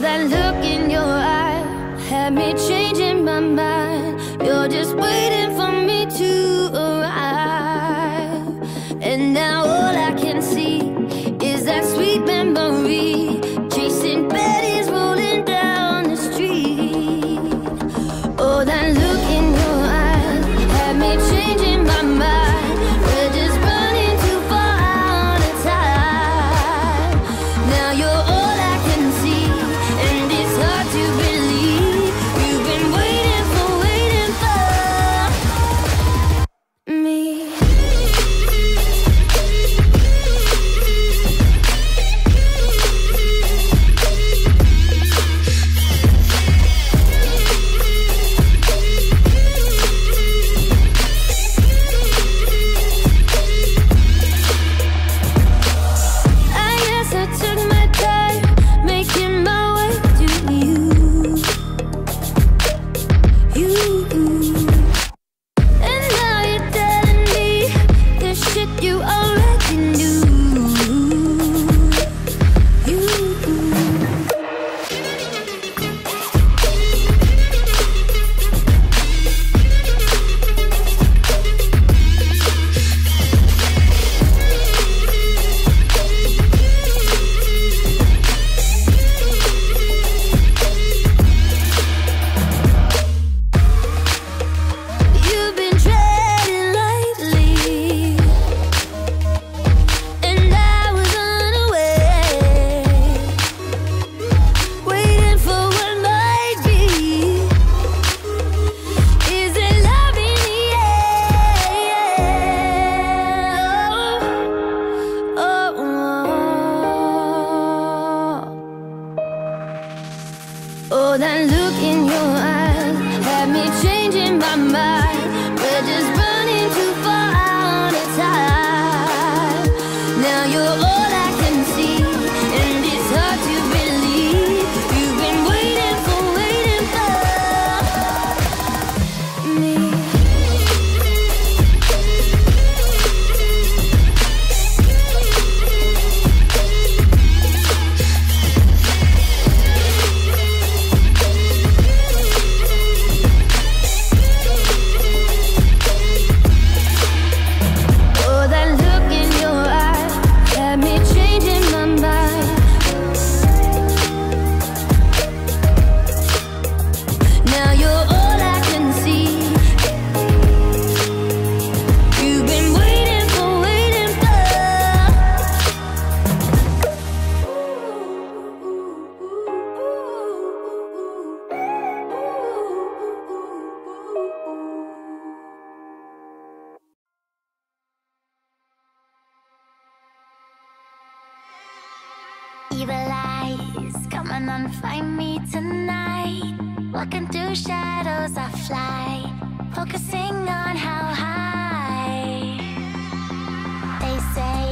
That look in your eye had me changing my mind. You're just waiting for me to. changing my mind. evil eyes. coming on find me tonight. Walking through shadows, I fly. Focusing on how high. They say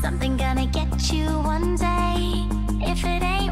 something gonna get you one day. If it ain't.